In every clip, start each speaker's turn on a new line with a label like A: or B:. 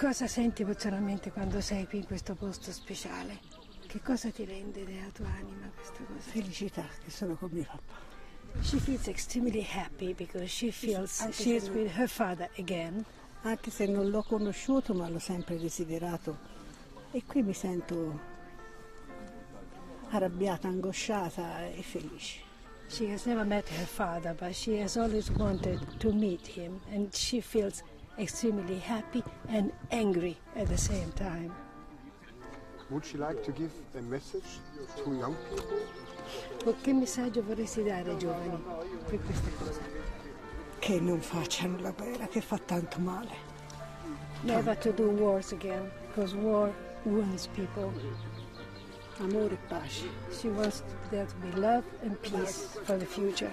A: Cosa senti emozionalmente quando sei qui in questo posto speciale? Che cosa ti rende nella tua anima questa cosa?
B: Felicità che sono con mio papà.
A: She feels extremely happy because she feels she's with her father again.
B: Anche se non l'ho conosciuto, ma l'ho sempre desiderato. E qui mi sento arrabbiata, angosciata e felice.
A: She has never met her father, but she has always wanted to meet him, and she feels extremely happy and angry at the same time.
C: Would she like to give a message to young people?
A: O che messaggio vorresti dare ai giovani per queste cose?
B: Che non facciano la guerra, che fa tanto male.
A: Never to do wars again, because war wounds people.
B: Amore e pace.
A: She wants there to be love and peace for the future.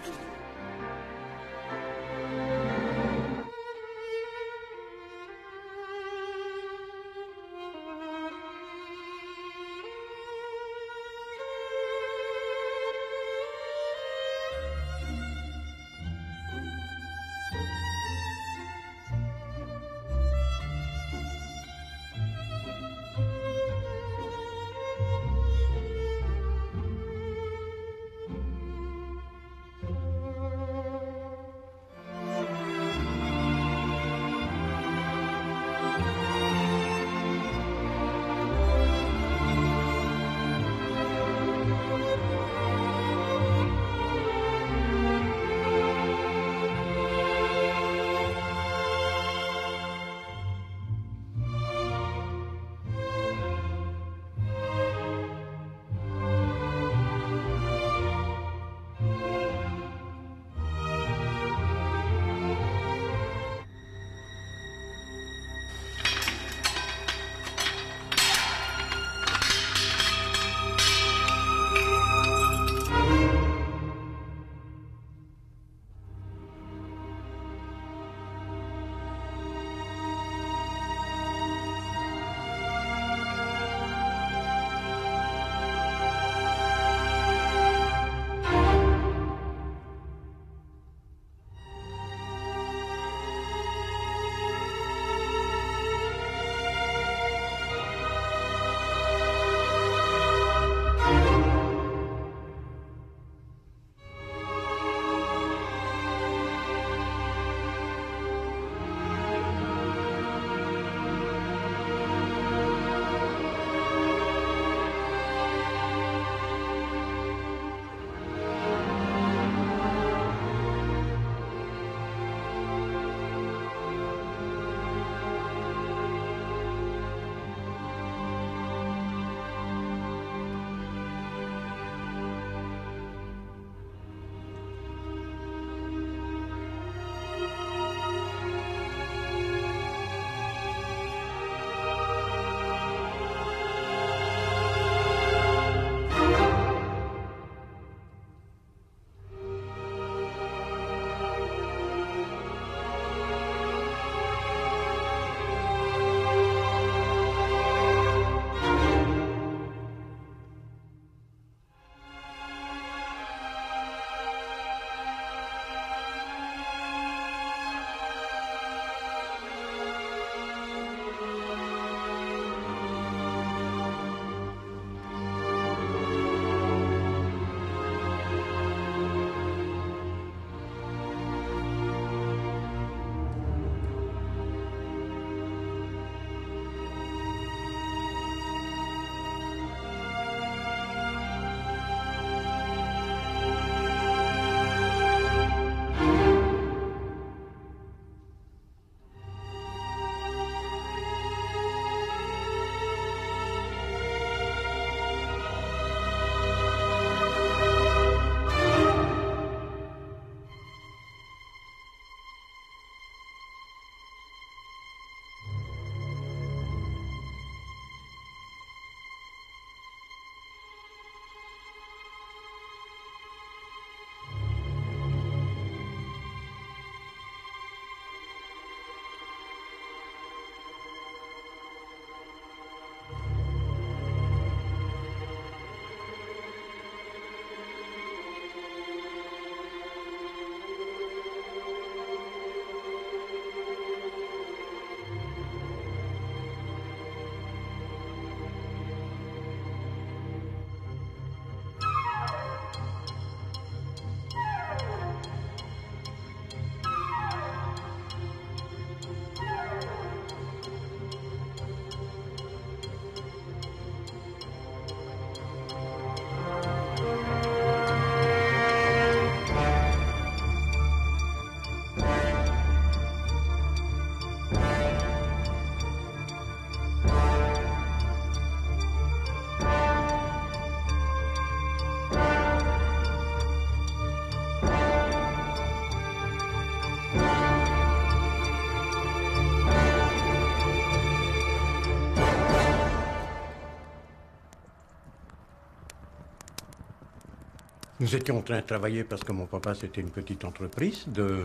D: Nous étions en train de travailler parce que mon papa, c'était une petite entreprise de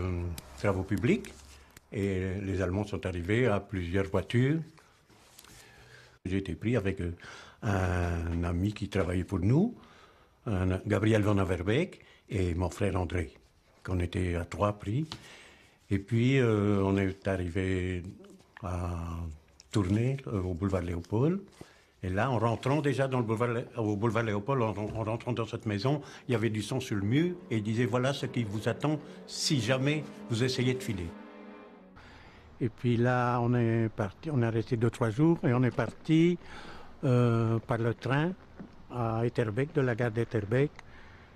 D: travaux publics. Et les Allemands sont arrivés à plusieurs voitures. J'ai été pris avec euh, un ami qui travaillait pour nous, Gabriel Van Averbeek, et mon frère André, qu'on était à trois pris. Et puis, euh, on est arrivé à tourner euh, au boulevard Léopold. Et là, en rentrant déjà dans le boulevard, au boulevard Léopold, en, en, rentrant dans cette maison, il y avait du sang sur le mur et il disait voilà ce qui vous attend si jamais vous essayez de filer. Et puis là, on est parti, on est resté deux, trois jours et on est parti euh, par le train à Etterbeek, de la gare d'Etterbeek,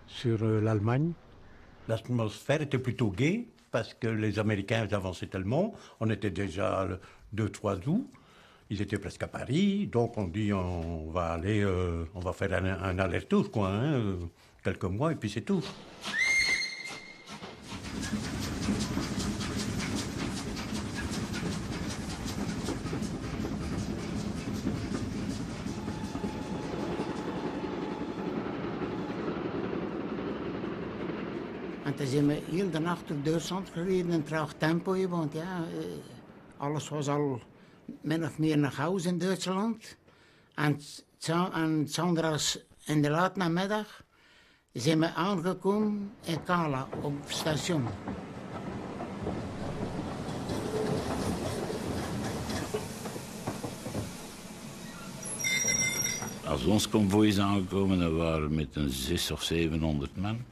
D: sur euh, l'Allemagne. L'atmosphère était plutôt gaie parce que les Américains avançaient tellement. On était déjà le 2-3 août. Ils étaient presque à Paris, donc on dit on va aller, euh, on va faire un, un aller-retour, quoi, hein, quelques mois, et puis c'est tout.
E: toen zijn we heel de nacht door Duitsland gereden in traag tempo. Want ja, alles was al min of meer naar huis in Duitsland. En, en zondags in de late namiddag zijn we aangekomen in Kala op station.
F: Als ons konvooi is aangekomen, dan waren we met een 600 of 700 man.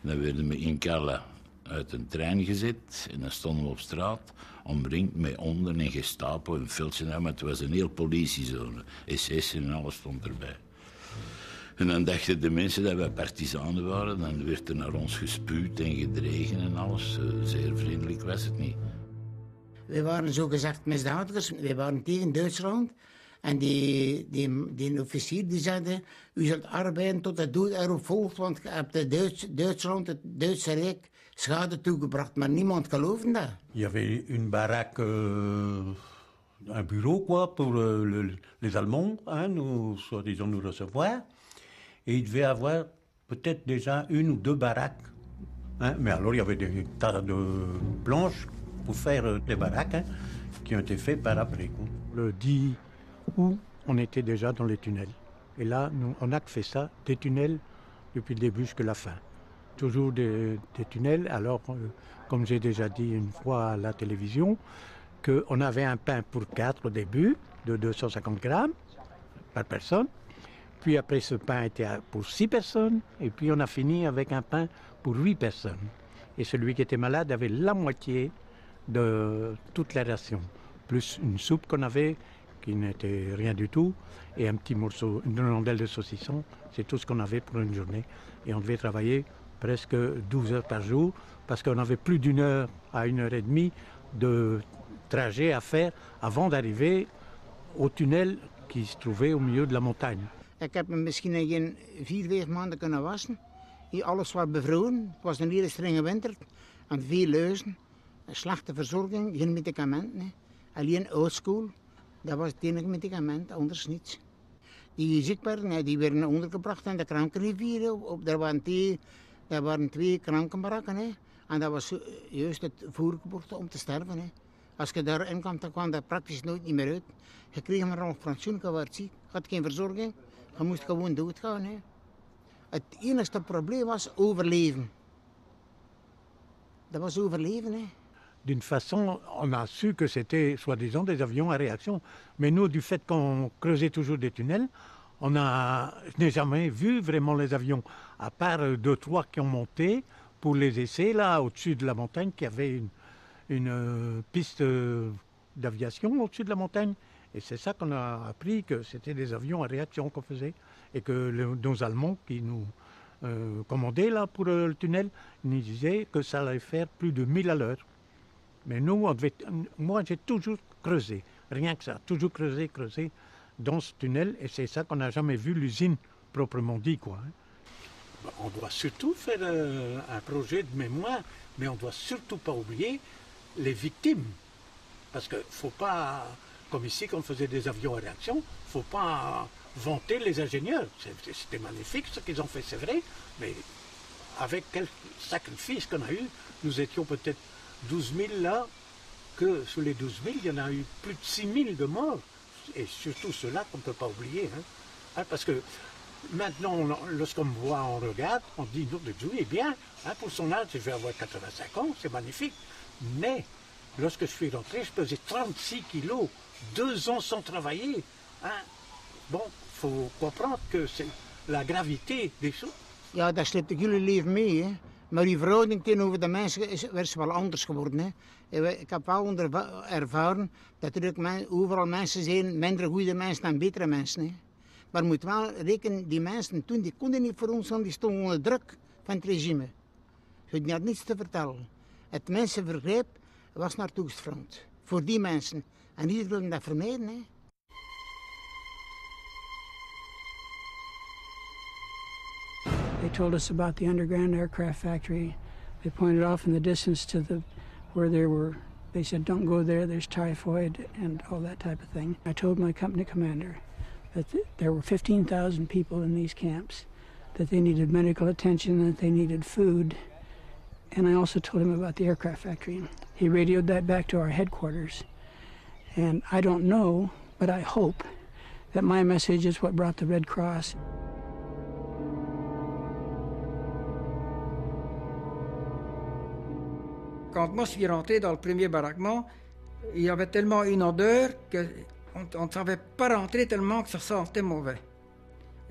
F: Dan werden we in Kalla uit een trein gezet en dan stonden we op straat, omringd met onder en gestapo en veldje. Maar het was een heel politiezone. SS en alles stond erbij. En dan dachten de mensen dat wij partisanen waren. Dan werd er naar ons gespuwd en gedregen en alles. Eh, zeer vriendelijk was het niet.
E: We waren zogezegd misdadigers. We waren tegen Duitsland. En die, die, die officier die zei, u zult arbeiden tot het dood erop volgt, want je hebt de Duits, Duitsland, het Duitse Rijk, schade toegebracht. Maar niemand geloofde dat.
D: Il y avait une baraque, euh, un bureau quoi, pour euh, le, les Allemands, hein, nous, soi-disant nous recevoir. Et il devait avoir peut-être déjà une ou deux baraques. Hein. Mais alors il y avait des tas de planches pour faire euh, des baraques hein, qui ont été faites par après. Quoi. Le 10 où on était déjà dans les tunnels. Et là, on a fait ça, des tunnels depuis le début jusqu'à la fin. Toujours des, des tunnels. Alors, euh, comme j'ai déjà dit une fois à la télévision, qu'on avait un pain pour quatre au début, de 250 grammes par personne. Puis après, ce pain était pour six personnes. Et puis on a fini avec un pain pour huit personnes. Et celui qui était malade avait la moitié de toute la ration, plus une soupe qu'on avait qui n'était rien du tout, et un petit morceau, une rondelle de saucisson. C'est tout ce qu'on avait pour une journée. Et on devait travailler presque 12 heures par jour, parce qu'on avait plus d'une heure à une heure et demie de trajet à faire avant d'arriver au tunnel qui se trouvait au milieu de la montagne.
E: Ik heb me misschien in vier, vijf maanden kunnen wassen. Hier alles was bevroren. Het was een hele strenge winter. En veel luizen. Slechte verzorging, geen medicamenten. Alleen oldschool. Dat was het enige medicament, anders niets. Die ziek werden, die werden ondergebracht in de krankenrivieren. Op, waren twee, daar waren twee krankenbarakken. Hè. En dat was juist het voorgeboorte om te sterven. Hè. Als je daarin kwam, dan kwam dat praktisch nooit niet meer uit. Je kreeg maar nog pensioen, je werd ziek. Je had geen verzorging. Je moest gewoon doodgaan. Hè. Het enige probleem was overleven. Dat was overleven. Hè.
D: D'une façon, on a su que c'était soi-disant des avions à réaction. Mais nous, du fait qu'on creusait toujours des tunnels, on je n'ai jamais vu vraiment les avions, à part deux, trois qui ont monté pour les essais, là, au-dessus de la montagne, qui avait une, euh, piste d'aviation au-dessus de la montagne. Et c'est ça qu'on a appris, que c'était des avions à réaction qu'on faisait. Et que nos Allemands qui nous euh, commandaient là pour euh, le tunnel, nous disaient que ça allait faire plus de 1000 à l'heure. Mais nous, on devait, moi, j'ai toujours creusé, rien que ça, toujours creusé, creusé dans ce tunnel, et c'est ça qu'on n'a jamais vu l'usine proprement dit, quoi. hein. On doit surtout faire euh, un projet de mémoire, mais on doit surtout pas oublier les victimes, parce que faut pas, comme ici, quand on faisait des avions à réaction, faut pas vanter les ingénieurs. C'était magnifique ce qu'ils ont fait, c'est vrai, mais avec quel sacrifice qu'on a eu, nous étions peut-être 12 000 là, que sur les 12 000, il y en a eu plus de 6 000 de morts. Et surtout ceux-là qu'on ne peut pas oublier. hein. Hein, parce que maintenant, on- lorsqu'on me voit, on regarde, on dit, non, de Dieu est bien. hein, pour son âge, je vais avoir 85 ans, c'est magnifique. Mais lorsque je suis rentré, je pesais 36 kilos, deux ans sans travailler. Bon, il faut comprendre que c'est la gravité des choses.
E: Slept ik jullie leven mee. Maar die verhouding tegenover de mensen is, is wel anders geworden. Hè. Ik heb wel ervaren dat er overal mensen zijn, minder goede mensen dan betere mensen. Hè. Maar moet wel rekenen, die mensen toen die konden niet voor ons, want die stonden onder druk van het regime. Ze hadden niets te vertellen. Het mensenvergrijp was naar Oostfront. Voor die mensen. En die wilden dat vermijden. Hè.
G: Told us about the underground aircraft factory. They pointed off in the distance to the where there were. They said, "Don't go there. There's typhoid and all that type of thing." I told my company commander that th- there were 15,000 people in these camps, that they needed medical attention, that they needed food, and I also told him about the aircraft factory. He radioed that back to our headquarters, and I don't know, but I hope that my message is what brought the Red Cross
H: Quand moi je suis rentré dans le premier baraquement, il y avait tellement une odeur que on ne savait pas rentrer tellement que ça sentait mauvais.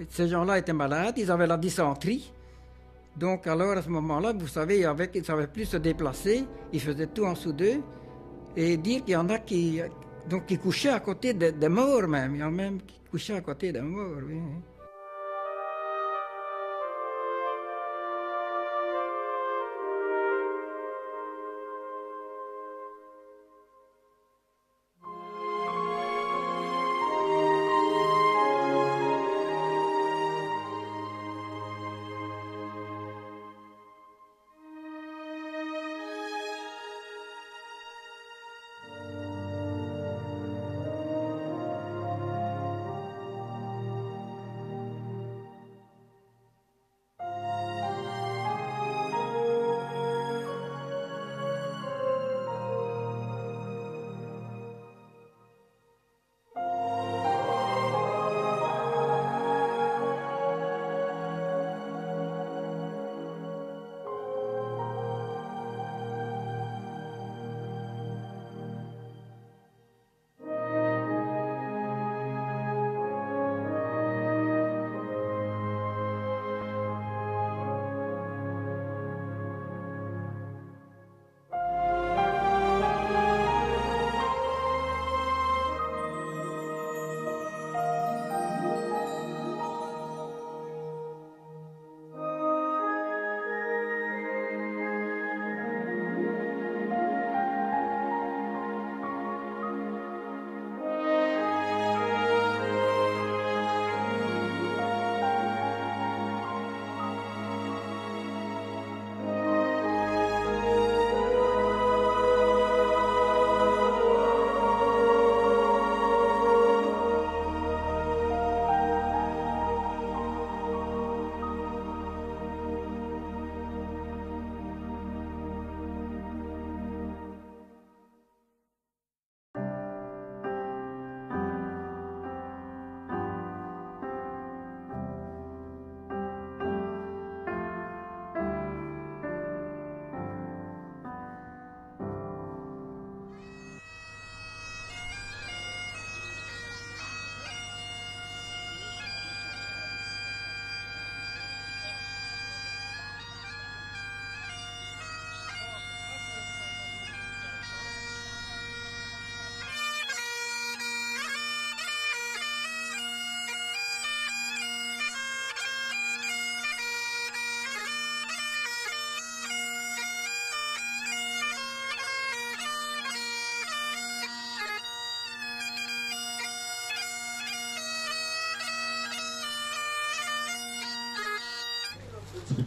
H: Ces gens-là étaient malades, ils avaient la dysenterie. Donc alors à ce moment-là, vous savez, ils ne savaient plus se déplacer, ils faisaient tout en dessous d'eux. Et dire qu'il y en a qui, donc, qui couchaient à côté des des morts même. Il y en a même qui couchaient à côté des morts, oui.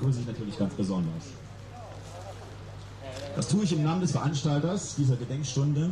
I: Begrüße ich natürlich ganz besonders. Das tue ich im Namen des Veranstalters dieser Gedenkstunde,